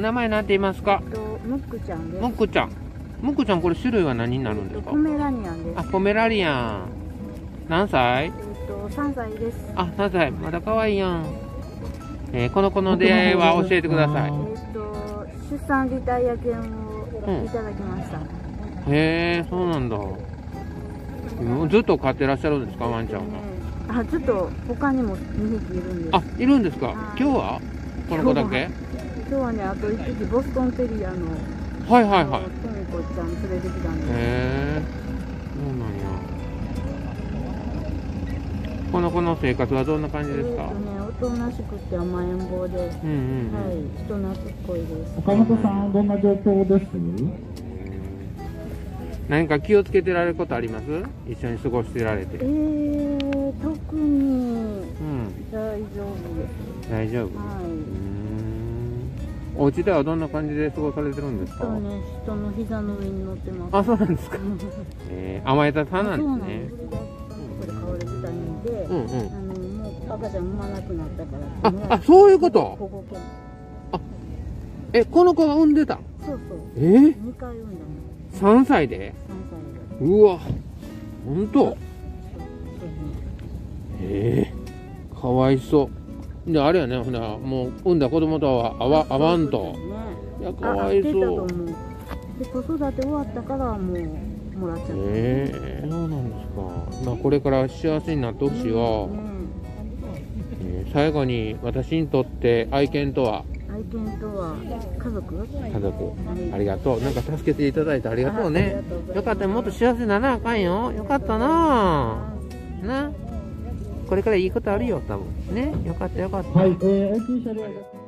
名前なんて言いますか？とムックちゃんです。ムックちゃん。ムックちゃん、これ種類は何になるんですか？ポメラニアンです。あ、ポメラリアン。何歳？えっと3歳です。あ、3歳。まだ可愛いやん。えーこの子の出会いは教えてください。えっと出産リタイア券をいただきました、へえ、そうなんだ。ずっと飼ってらっしゃるんですか、ワンちゃんは。あちょっと他にも2匹いるんです。あ、いるんですか？はい。今日は？この子だけ？今日はねあと1匹ボストンテリアのはいはいはい。トミコちゃん連れてきたんですへえ、そうなんや。この子の生活はどんな感じですか？えっとねおとなしくて甘えん坊で、はいうんうんうん。人懐っこいです岡本さん、どんな状況です？何か気をつけてられることあります？一緒に過ごしてられえて。ー、特にうん、大丈夫です大丈夫？うはーいん。お家ではどんな感じで過ごされてるんですか？とね人の膝の上に乗ってます。あ、そうなんですか。えー、甘えたさんなんでです。すこれ飼われてたんで、ね。うんうん。あのもう赤ちゃん産まなくなったからあ、あ、そういうこと？保護犬え、この子が産んでた？そうそう。え？ー、2回産んだの ?3 歳で？3歳で。うわ、ほんとそうそう。ええかわいそう。で、あれやね、ほな、もう産んだ子供とは会わ会わんと。ねいや、かわいそう。で子育て終わったからもうもらっちゃったええそうなんですか。まあ、これから幸せになってほしいわ。うんえー最後に、私にとって愛犬とは？愛犬とは家族？家族。ありがとう。なんか助けていただいてありがとうね。よかったもっと幸せにならなあかんよ。よかったなあな。これからいいことあるよ、多分。ね。よかったよかった。はい、えー、大きい車両で。